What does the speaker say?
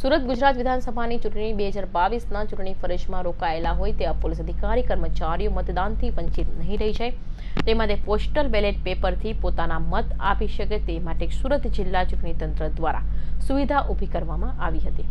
સુરત ગુજરાત વિધાનસભાની ચૂંટણી બે હજાર બાવીસના ચૂંટણી ફરજમાં રોકાયેલા હોય તેવા પોલીસ અધિકારી, કર્મચારીઓ મતદાનથી વંચિત નહીં રહી જાય. તે માટે પોસ્ટલ બેલેટ પેપરથી પોતાના મત આપી શકે તે માટે સુરત જિલ્લા ચૂંટણી તંત્ર દ્વારા સુવિધા ઊભી કરવામાં આવી હતી.